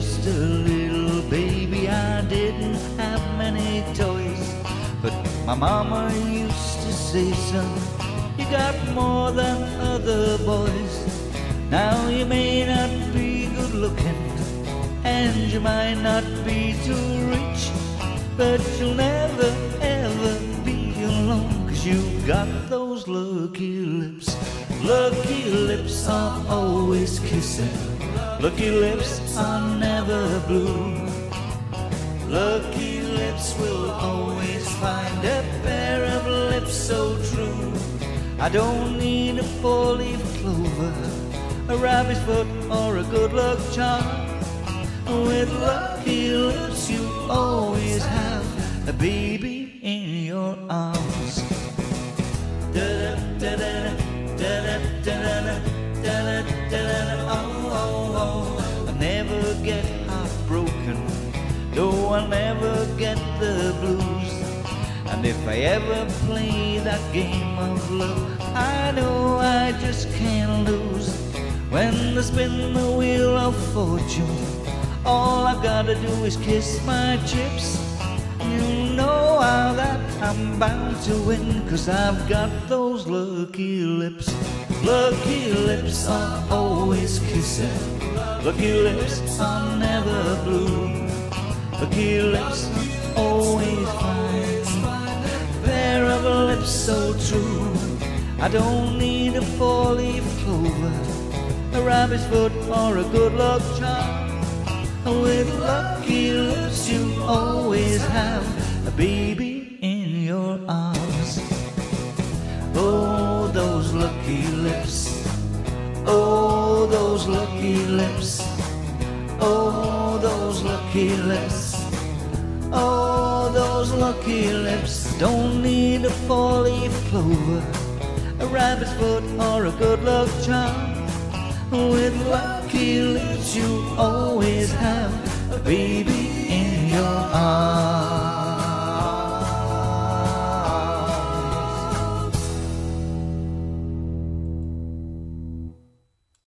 just a little baby, I didn't have many toys. But my mama used to say, son, you got more than other boys. Now you may not be good looking, and you might not be too rich, but you'll never ever be alone, cause you got those lucky lips. Lucky lips are always kissing. Lucky lips are never blue. Lucky lips will always find a pair of lips so true. I don't need a four-leaf clover, a rabbit's foot, or a good luck charm. With lucky lips, you always have a baby in your arms. I'll never get the blues. And if I ever play that game of love, I know I just can't lose. When they spin the wheel of fortune, all I've gotta do is kiss my chips. You know how that I'm bound to win, cause I've got those lucky lips. Lucky lips are always kissing. Lucky lips are never blue. Lucky lips always fine. Pair of lips so true. I don't need a four-leaf clover, a rabbit's foot, or a good luck charm. With lucky lips, you always have a baby in your arms. Oh, those lucky lips. Oh, those lucky lips. Oh, lucky lips. Oh, those lucky lips. Don't need a four-leaf clover, a rabbit's foot, or a good luck charm. With lucky lips, you always have a baby